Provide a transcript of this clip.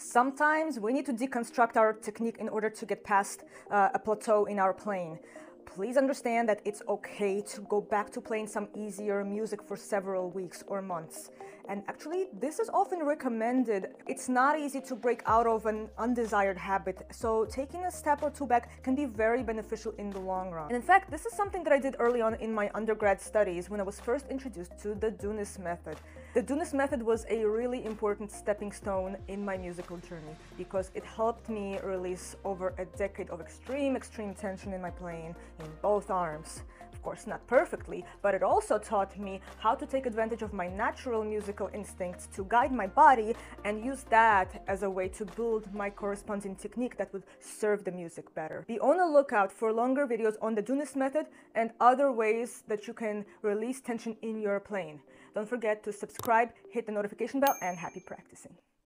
Sometimes we need to deconstruct our technique in order to get past uh, a plateau in our playing. Please understand that it's okay to go back to playing some easier music for several weeks or months. And actually, this is often recommended. It's not easy to break out of an undesired habit, so taking a step or two back can be very beneficial in the long run. And in fact, this is something that I did early on in my undergrad studies when I was first introduced to the Dounis method. The Dounis method was a really important stepping stone in my musical journey because it helped me release over a decade of extreme, extreme tension in my playing in both arms. Of course, not perfectly, but it also taught me how to take advantage of my natural musical instincts to guide my body and use that as a way to build my corresponding technique that would serve the music better. Be on the lookout for longer videos on the Dounis method and other ways that you can release tension in your playing. Don't forget to subscribe, hit the notification bell, and happy practicing.